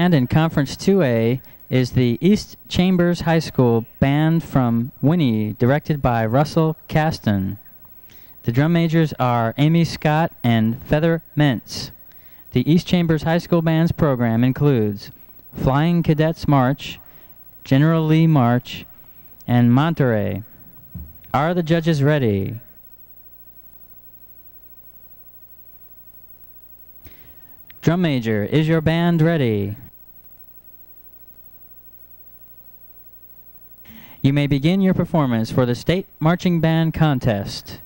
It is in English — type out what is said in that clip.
And in Conference 2A is the East Chambers High School Band from Winnie, directed by Russell Caston. The drum majors are Amy Scott and Feather Mentz. The East Chambers High School Band's program includes Flying Cadets March, General Lee March, and Monterey. Are the judges ready? Drum major, is your band ready? You may begin your performance for the State Marching Band Contest.